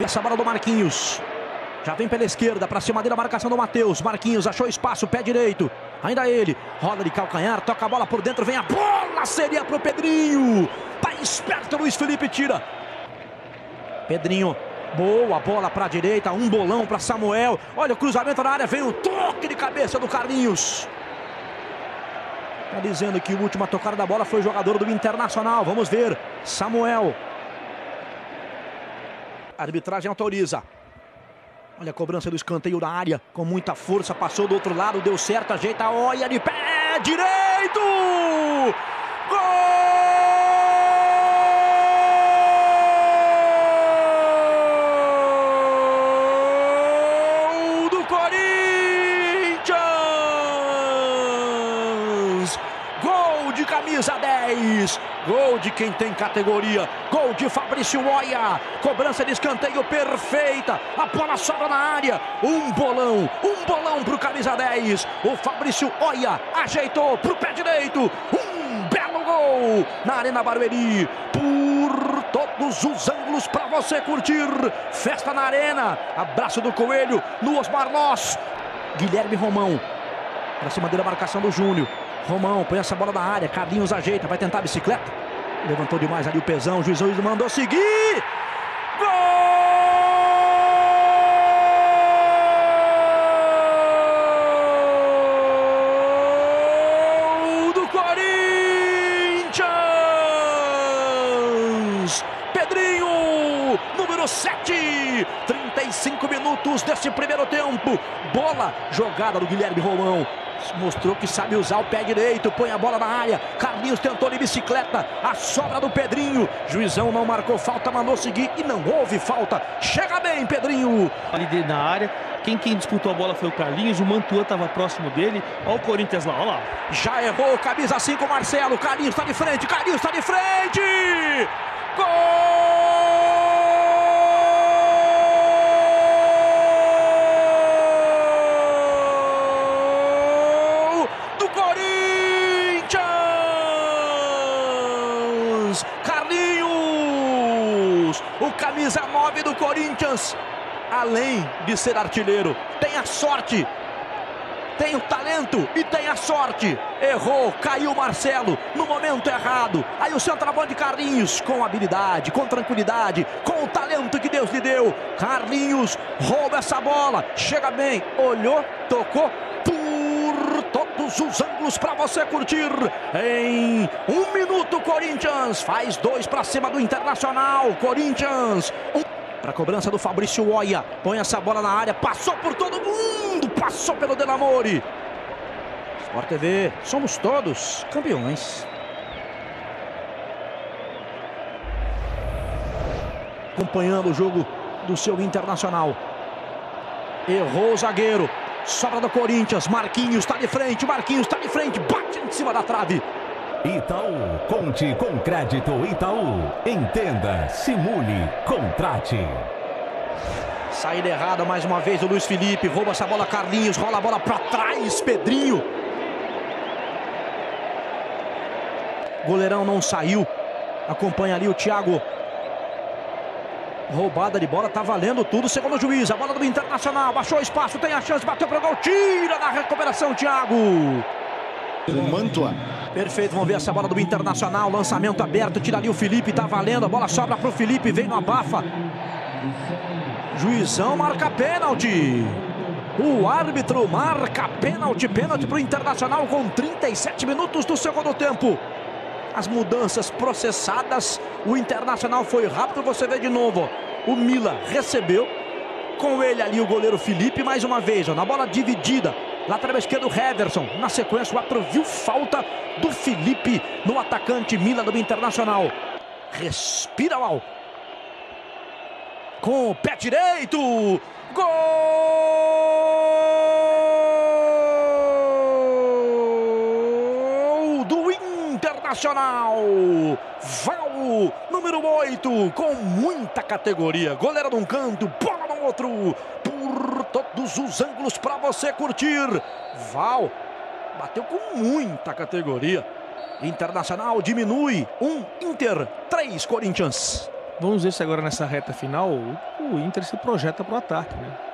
Essa bola do Marquinhos. Já vem pela esquerda, para cima dele a marcação do Matheus. Marquinhos achou espaço, pé direito. Ainda ele. Roda de calcanhar, toca a bola por dentro, vem a bola. Seria pro Pedrinho. Tá esperto, Luiz Felipe tira. Pedrinho. Boa bola para direita, um bolão para Samuel. Olha o cruzamento na área, vem o toque de cabeça do Carlinhos. Está dizendo que o último a tocar da bola foi o jogador do Internacional. Vamos ver. Samuel. A arbitragem autoriza. Olha a cobrança do escanteio da área com muita força. Passou do outro lado, deu certo, ajeita, olha de pé direito! Gol do Corinthians! Gol de camisa 10. Gol de quem tem categoria. Gol de Fabrício Oia. Cobrança de escanteio perfeita. A bola sobra na área. Um bolão. Um bolão para o camisa 10. O Fabrício Oia ajeitou para o pé direito. Um belo gol na Arena Barueri. Por todos os ângulos para você curtir. Festa na Arena. Abraço do Coelho no Osmar Loss. Guilherme Romão. Para cima dele a marcação do Júnior. Romão põe essa bola na área. Carlinhos ajeita, vai tentar a bicicleta. Levantou demais ali o pesão. O juizão mandou seguir. Gol do Corinthians! Pedrinho, número 7. 35 minutos desse primeiro tempo. Bola jogada do Guilherme Romão. Mostrou que sabe usar o pé direito, põe a bola na área. Carlinhos tentou de bicicleta, a sobra do Pedrinho. Juizão não marcou falta, mandou seguir e não houve falta. Chega bem, Pedrinho. Ali na área, quem, quem disputou a bola foi o Carlinhos, o Mantua estava próximo dele. Olha o Corinthians lá, olha lá. Já errou, camisa 5, Marcelo. Carlinhos está de frente, Carlinhos está de frente. Gol do Corinthians! Carlinhos! O camisa 9 do Corinthians, além de ser artilheiro, tem a sorte tem o talento e tem a sorte. Errou, caiu Marcelo no momento errado. Aí o centroavante Carlinhos, com habilidade, com tranquilidade, com o talento que Deus lhe deu. Carlinhos rouba essa bola, chega bem, olhou, tocou todos os ângulos para você curtir. Em um minuto, Corinthians faz dois para cima do Internacional. Corinthians, um para a cobrança do Fabrício Oia. Põe essa bola na área, passou por todo mundo, passou pelo Delamore. Sport TV, somos todos campeões. Acompanhando o jogo do seu Internacional. Errou o zagueiro. Sobra do Corinthians. Marquinhos está de frente. Marquinhos está de frente. Bate em cima da trave. Itaú, conte com crédito Itaú. Entenda, simule, contrate. Saída errada mais uma vez o Luiz Felipe. Rouba essa bola Carlinhos. Rola a bola para trás. Pedrinho. Goleirão não saiu. Acompanha ali o Thiago. Roubada de bola, tá valendo tudo, segundo o juiz. A bola do Internacional, baixou o espaço, tem a chance, bateu pro gol, tira na recuperação, Thiago. O Mantua. Perfeito, vamos ver essa bola do Internacional. Lançamento aberto, tira ali o Felipe, tá valendo. A bola sobra pro Felipe, vem no abafa. Juizão marca pênalti. O árbitro marca pênalti, pênalti pro Internacional com 37 minutos do segundo tempo. As mudanças processadas, o Internacional foi rápido, você vê de novo. O Mila recebeu, com ele ali o goleiro Felipe, mais uma vez, ó, na bola dividida. Lateral esquerdo, Heverson. Na sequência, o árbitro viu falta do Felipe no atacante Mila do Internacional. Respira mal. Com o pé direito. Gol do Internacional. Val, número 8, com muita categoria. Goleiro num canto, bola no outro. Todos os ângulos para você curtir. Val bateu com muita categoria. Internacional diminui. Um Inter, três Corinthians. Vamos ver se agora nessa reta final o, o Inter se projeta para o ataque, né?